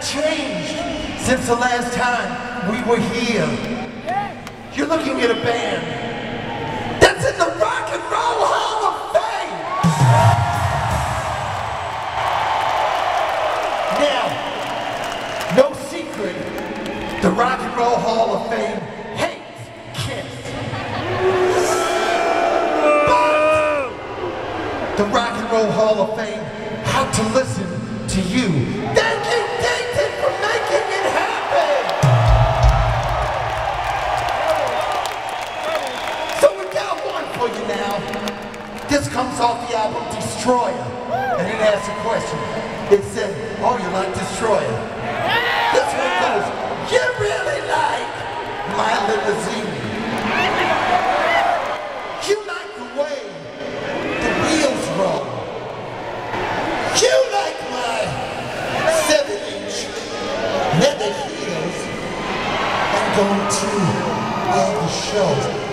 changed since the last time we were here. You're looking at a band that's in the Rock and Roll Hall of Fame. Now, no secret, the Rock and Roll Hall of Fame hates the Rock and Roll Hall of Fame had to listen to you. This comes off the album Destroyer, and it asks a question. It said, "Oh, you like Destroyer?" This one goes, "You really like my limousine? You like the way the wheels roll? You like my seven-inch leather heels. I'm going to all the shows?"